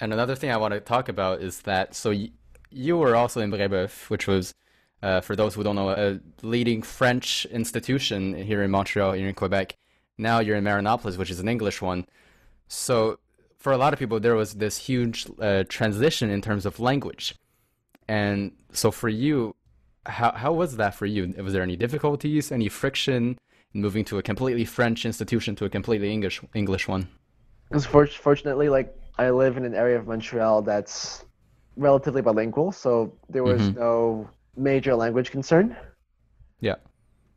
And another thing I want to talk about is that so y- you were also in Brébeuf, which was, uh, for those who don't know, a leading French institution here in Montreal, here in Quebec. Now you're in Marianopolis, which is an English one. So for a lot of people, there was this huge uh, transition in terms of language. And so for you, how how was that for you? Was there any difficulties, any friction in moving to a completely French institution to a completely English English one? Because fortunately, like I live in an area of Montreal that's relatively bilingual, so there was mm-hmm. no major language concern. Yeah.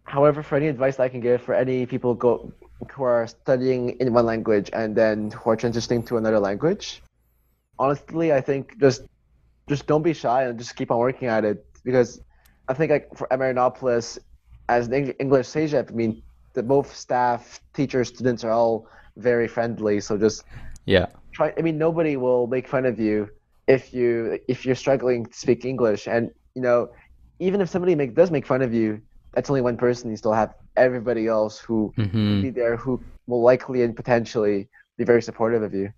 However, for any advice I can give for any people go who are studying in one language and then who are transitioning to another language, honestly, I think just just don't be shy and just keep on working at it because I think like for Marianopolis, as an English CEGEP, I mean, the both staff, teachers, students are all very friendly. So just yeah, try. I mean, nobody will make fun of you if you if you're struggling to speak English, and you know, even if somebody make does make fun of you, that's only one person. You still have everybody else who mm-hmm. be there who will likely and potentially be very supportive of you.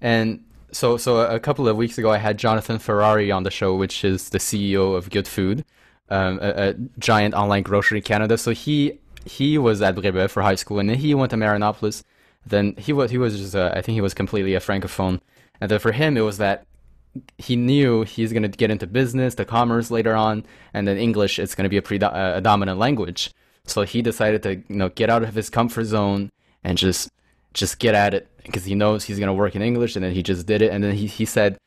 And so, so a couple of weeks ago, I had Jonathan Ferrari on the show, which is the CEO of Good Food, um, a, a, giant online grocery in Canada. So he he was at Brébeuf for high school, and then he went to Marianopolis. Then he was he was just I think he was completely a francophone, and then for him it was that he knew he's going to get into business, the commerce later on, and then English is going to be a, pre- uh, a dominant language. So he decided to you know get out of his comfort zone and just just get at it because he knows he's going to work in English, and then he just did it. And then he, he said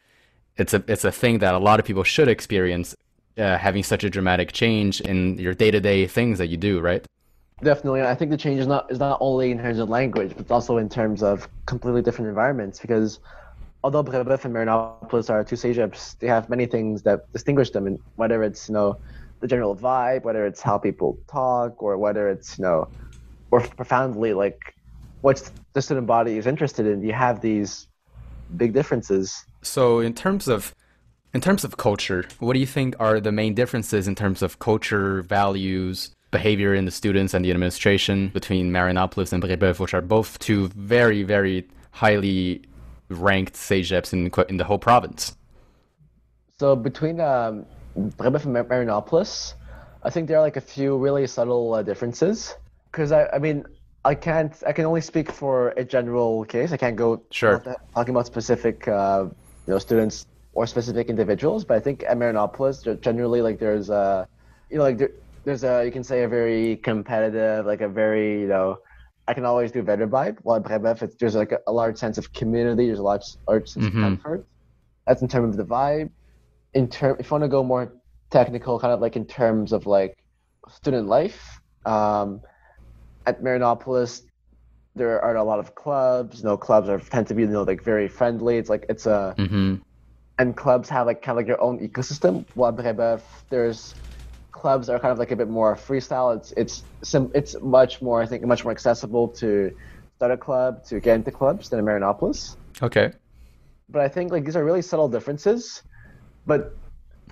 it's a it's a thing that a lot of people should experience, uh, having such a dramatic change in your day to day things that you do, right? Definitely, I think the change is not is not only in terms of language, but also in terms of completely different environments. Because although Brébeuf and Marianopolis are two CEGEPs, they have many things that distinguish them, and whether it's you know the general vibe, whether it's how people talk, or whether it's you know, or profoundly like what the student body is interested in. You have these big differences. So in terms of in terms of culture, what do you think are the main differences in terms of culture, values, behavior in the students and the administration between Marianopolis and Brébeuf, which are both two very, very highly ranked CEGEPs in, in the whole province? So between um, Brébeuf and Marianopolis, I think there are like a few really subtle uh, differences. Because I, I mean, I can't. I can only speak for a general case. I can't go sure talking about specific, uh, you know, students or specific individuals. But I think at Marianopolis, generally, like there's a, you know, like there, there's a you can say a very competitive, like a very you know, I can always do better vibe. While at Brébeuf, there's like a, a, large sense of community. There's a large, large sense mm-hmm. of comfort. That's in terms of the vibe. In term, if you want to go more technical, kind of like in terms of like student life. Um, at Marianopolis, there are a lot of clubs. You know, clubs are tend to be you know like very friendly. It's like it's a mm-hmm. and clubs have like kind of like their own ecosystem. While Brébeuf, there's clubs are kind of like a bit more freestyle. It's it's sim- it's much more I think much more accessible to start a club to get into clubs than in Marianopolis. Okay. But I think like these are really subtle differences. But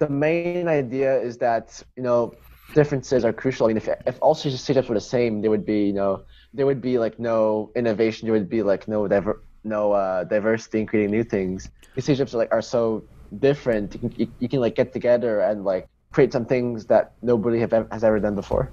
the main idea is that you know differences are crucial. I mean, if if all CEGEPs were the same, there would be you know there would be like no innovation. There would be like no diver- no uh, diversity in creating new things. These CEGEPs are like are so different. You can you, you, can like get together and like create some things that nobody have, has ever done before.